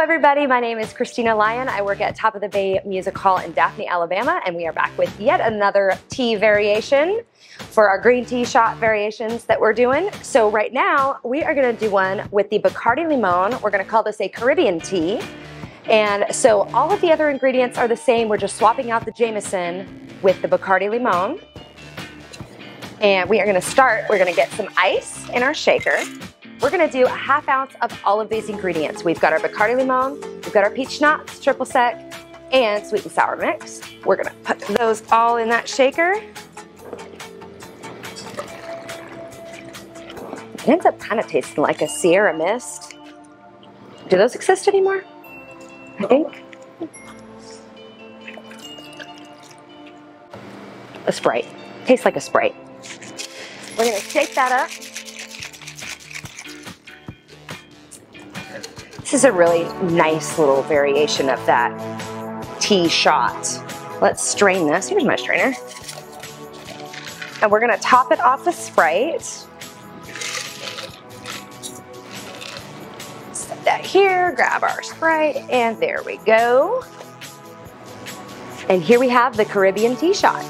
everybody. My name is Christina Lyon. I work at Top of the Bay Music Hall in Daphne, Alabama, and we are back with yet another tea variation for our green tea shot variations that we're doing. So right now, we are gonna do one with the Bacardi Limon. We're gonna call this a Caribbean tea. And so all of the other ingredients are the same. We're just swapping out the Jameson with the Bacardi Limon. And we are gonna start, we're gonna get some ice in our shaker. We're gonna do a half ounce of all of these ingredients. We've got our Bacardi Limon, we've got our peach schnapps, triple sec, and sweet and sour mix. We're gonna put those all in that shaker. It ends up kind of tasting like a Sierra Mist. Do those exist anymore? I think. A Sprite. Tastes like a Sprite. We're gonna shake that up. This is a really nice little variation of that tea shot. Let's strain this. Here's my strainer. And we're gonna top it off with Sprite. Set that here, grab our Sprite, and there we go. And here we have the Caribbean tea shot.